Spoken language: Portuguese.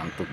antum